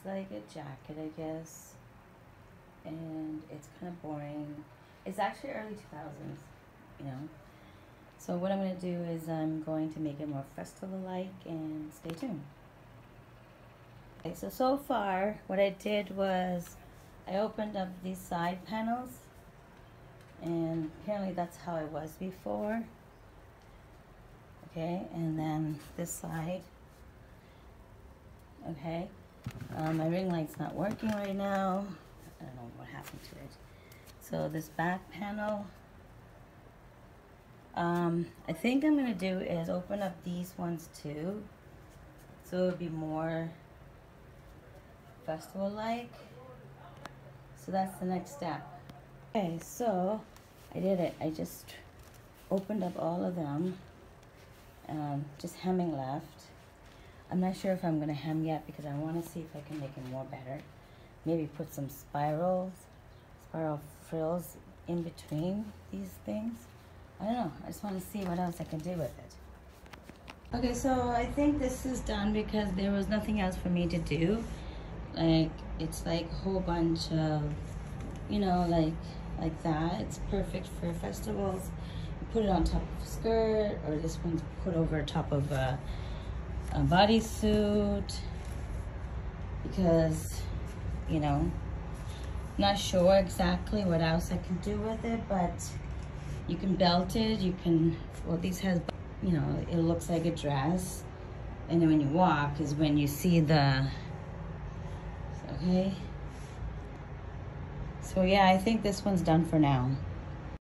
it's like a jacket, I guess. And it's kind of boring. It's actually early 2000s, you know. So what I'm going to do is I'm going to make it more festival-like and stay tuned. Okay, so so far what I did was I opened up these side panels and apparently that's how it was before. Okay, and then this side. Okay, um, my ring light's not working right now. I don't know what happened to it. So this back panel, um, I think I'm gonna do is open up these ones too. So it'll be more festival-like. So that's the next step. Okay, so I did it. I just opened up all of them. Um, just hemming left. I'm not sure if I'm going to hem yet because I want to see if I can make it more better. Maybe put some spirals, spiral frills in between these things. I don't know. I just want to see what else I can do with it. Okay, so I think this is done because there was nothing else for me to do. Like, it's like a whole bunch of, you know, like, like that. It's perfect for festivals. You put it on top of a skirt, or this one's put over top of a a bodysuit because, you know, not sure exactly what else I can do with it, but you can belt it, you can, well, these has, you know, it looks like a dress. And then when you walk is when you see the, okay? So yeah, I think this one's done for now.